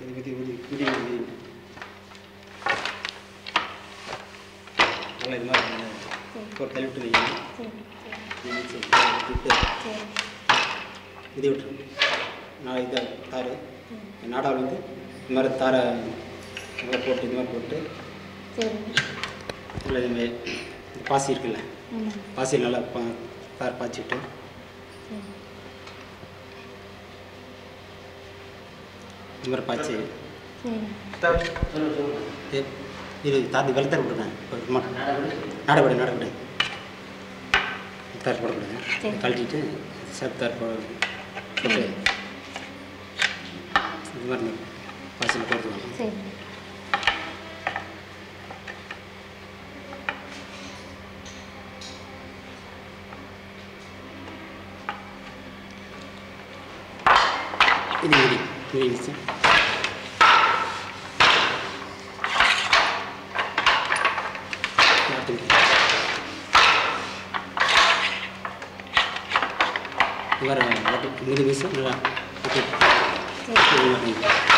இது விதி விதி விதி விதி நல்லா இது மாதிரி ஒரு தள்ளிவிட்டு வைங்க விட்டு விதி விட்டுரு நாளை இதை தார் நாடாவில் வந்து இது மாதிரி தாரை நல்லா போட்டு இது மாதிரி போட்டு இல்லை இது மாதிரி பாசி இருக்குல்ல பாசி நல்லா பா தார் பாய்ச்சிக்கிட்டு மாதிரி பாய்ச்சி. இது தாத்தி வெள்ளத்தார் விட்டுருக்கேன் ஒரு நாடப்படி நாடப்படி தார் போடக்கூடாது. கழட்டிட்டு சேப்பு தார் போட போட்டு இது மாதிரி பாசியில் போட்டுருவாங்க இது மிதி மிதி மிதிச்சு நாட்டு மிதி. இது மாதிரி வாட்டி மிதி மிதிச்சு நல்லா விட்டு சரி இது மாதிரி.